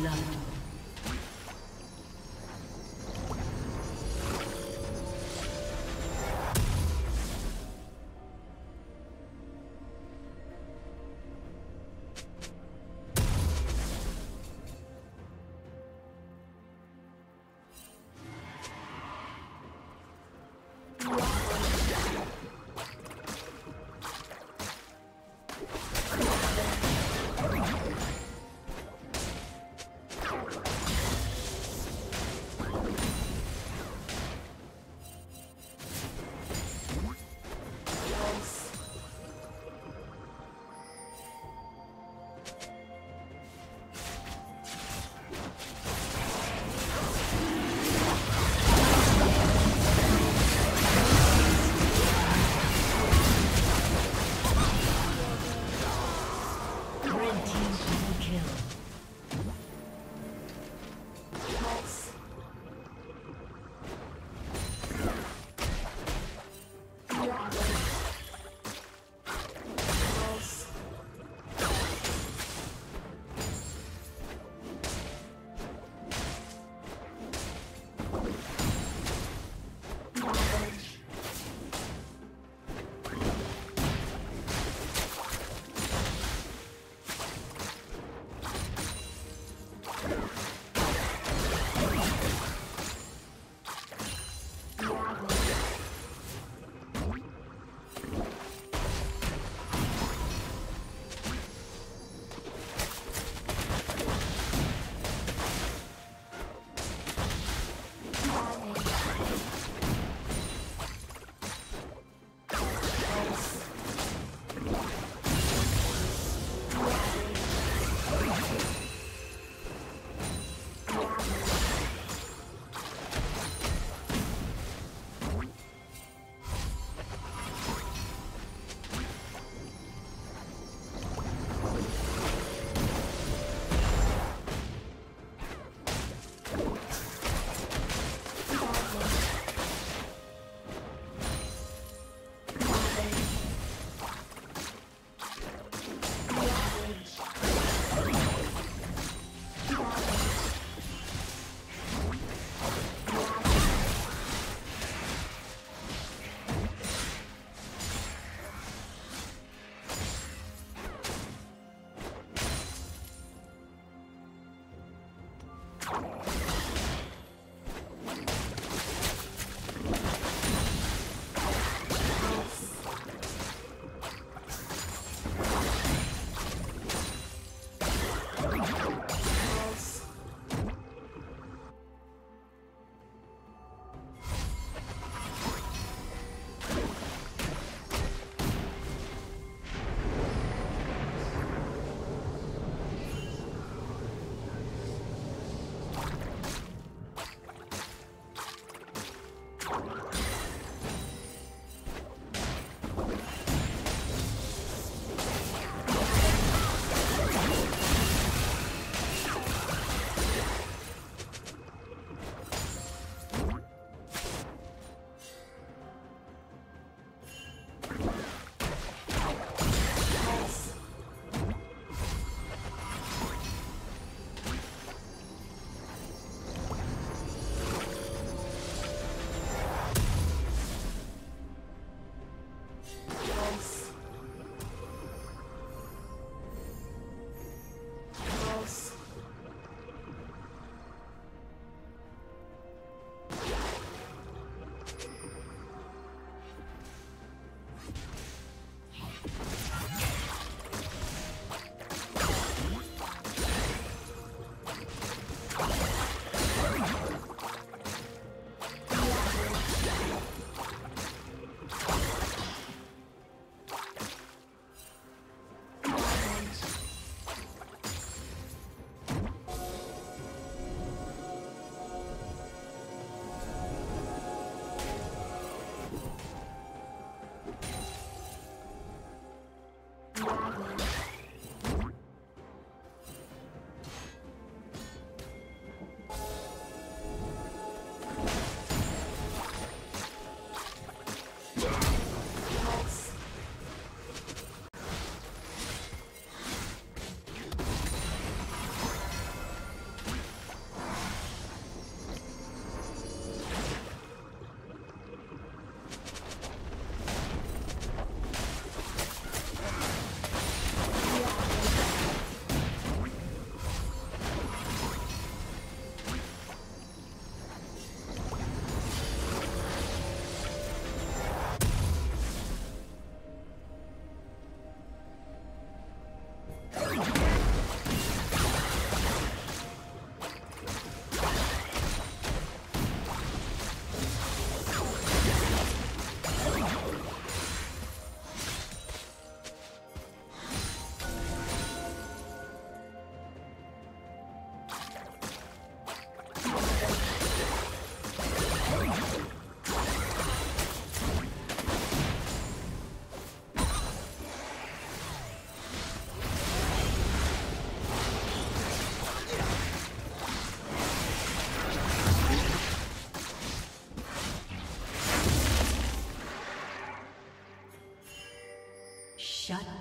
Blood. Kill.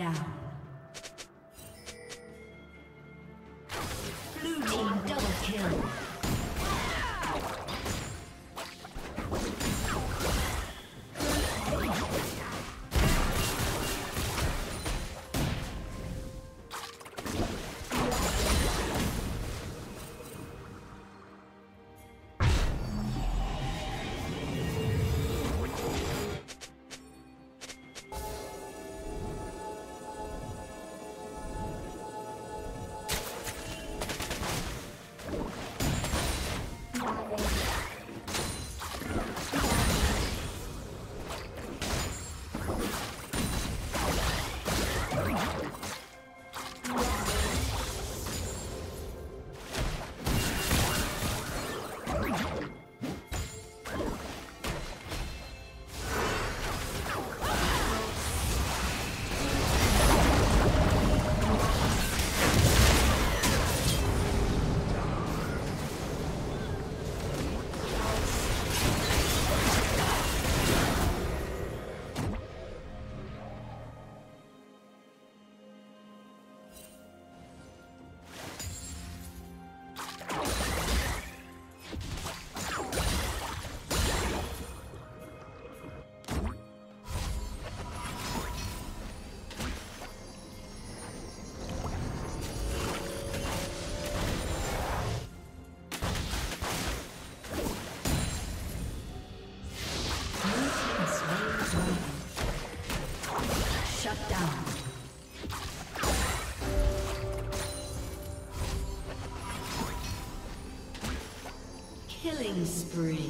Down. Killing spree.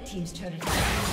Red Team's turret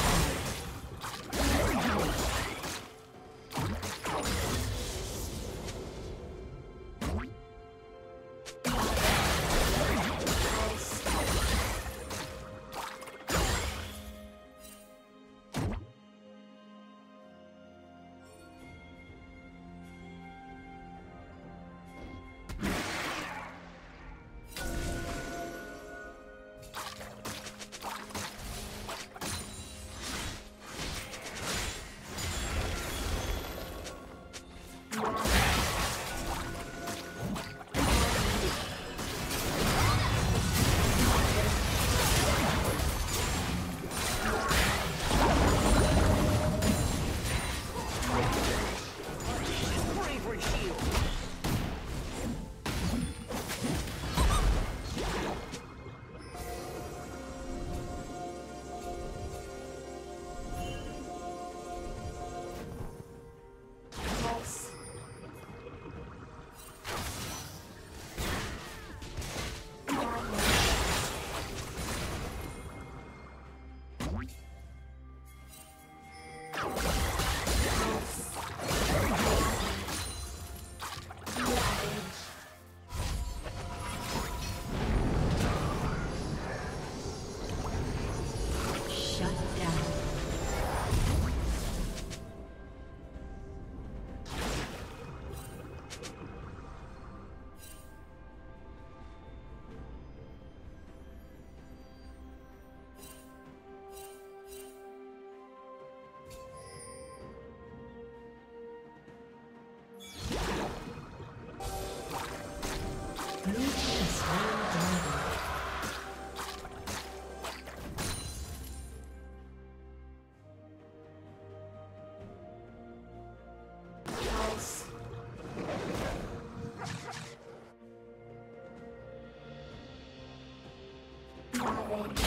has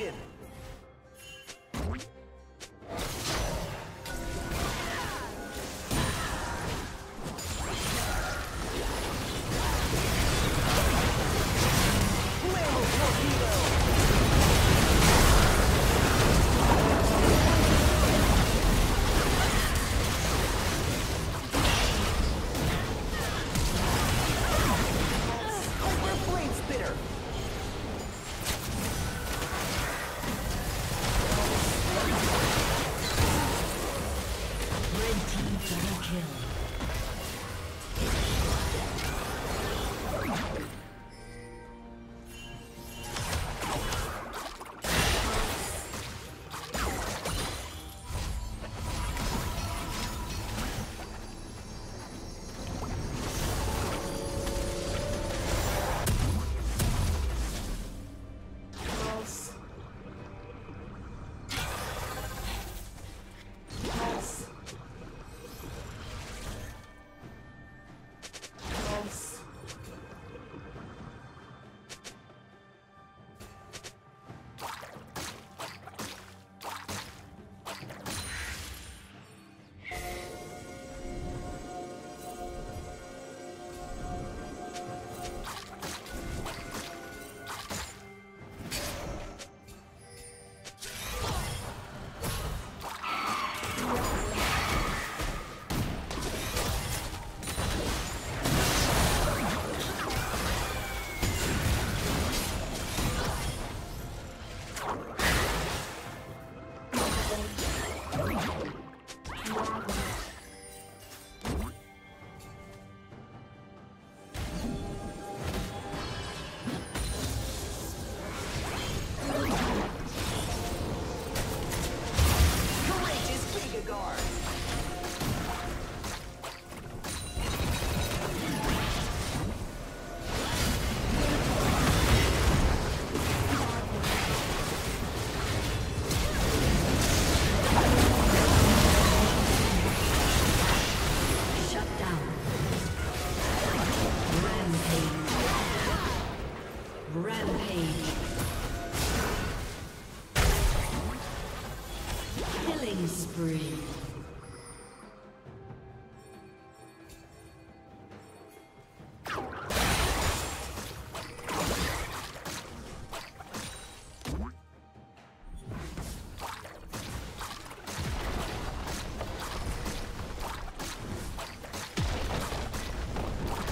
Action!